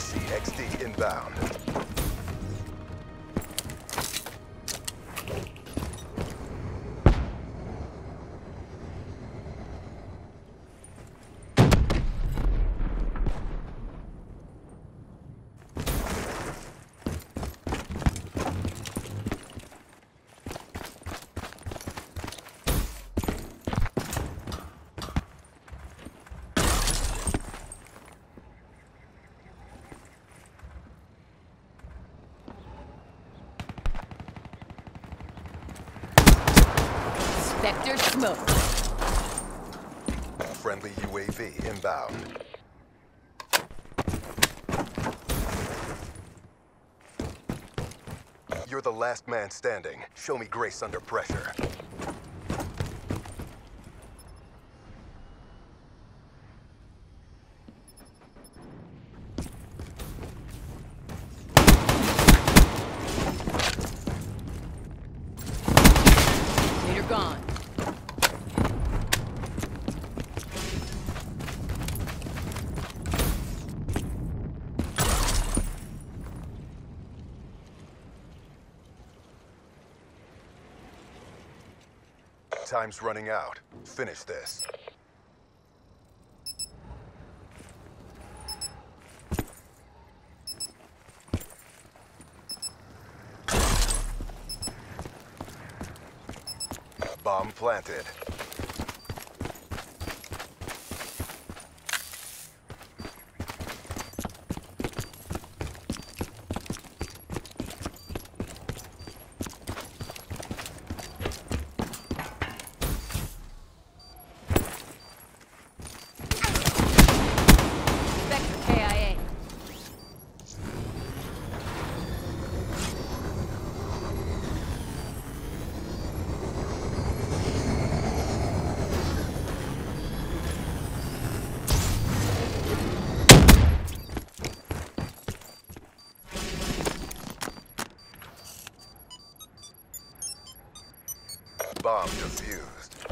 Galaxy XD inbound. Spectre smoke. Friendly UAV inbound. You're the last man standing. Show me grace under pressure. Time's running out. Finish this. Bomb planted. Bomb defused.